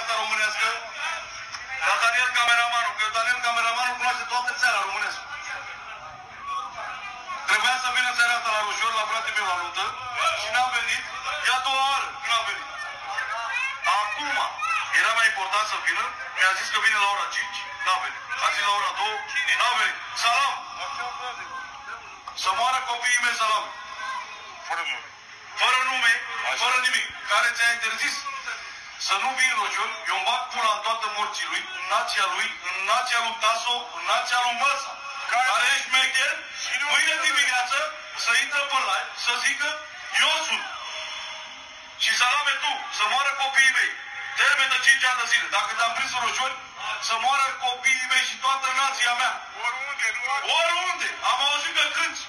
asta românească, la Daniel Cameramanul, că Daniel Cameramanul cunoaște toată țara românească. Trebuia să vină seara asta la Rușor, la frate meu la nuntă, și n-a venit, ia două oară când a venit. Acum, era mai important să vină, mi-a zis că vine la ora 5, n-a venit. A zis la ora 2, n-a venit. Salam! Să moară copiii mei, salam! Fără nume. Fără nume, fără nimic. Care ți-a interzis să nu vii Rocion, eu îmi bag pula în toată morții lui, în nația lui, în nația lui Taso, în nația lui Măsa. Care ești șmecher, mâine dimineață să intră pe live, să zică, eu sunt. Și salame tu, să moară copiii mei. Termen de 5 ani de zile. Dacă te-am prins în Rocion, să moară copiii mei și toată nația mea. Oriunde, nu Oriunde! Am auzit că cânti.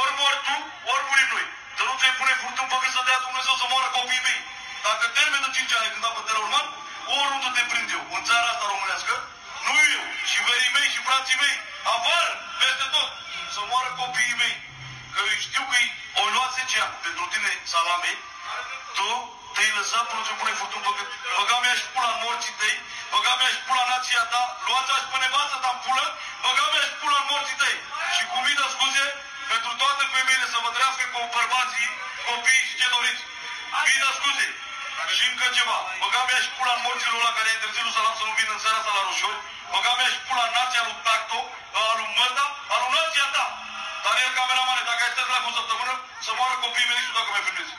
Ori mori tu, ori murim noi. Să nu te pune furtun pe să dea Dumnezeu să moară copiii mei. Dacă termen de 5 ani când am pe urman, oriunde te prind eu. În țara asta românească, nu eu, și verii mei și frații mei. Apar peste tot. Să moară copiii mei. Că eu știu că o luat 10 ani pentru tine, salame, tu te-ai lăsat până ce pune furtun pe gât. Băga mea și pula în morții tăi, băga mea și pula în nația ta, luați-o și pe nevastă ta în pulă, băga mea și pula în morții tăi. Și cu mii de scuze, pentru toate femeile să vă trăiască cu bărbații, copiii și ce doriți. Mii de scuze. Și încă ceva. Băga mea și pula în morților ăla care e întârziu lui Salam să nu vină în seara asta la Roșori. Băga mea și pula în nația lui Tacto, a lui Măta, a lui nația ta. Daniel Cameramane, dacă ai stat la o săptămână, să moară copiii mei și dacă mai filmezi.